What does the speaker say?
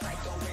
Psycho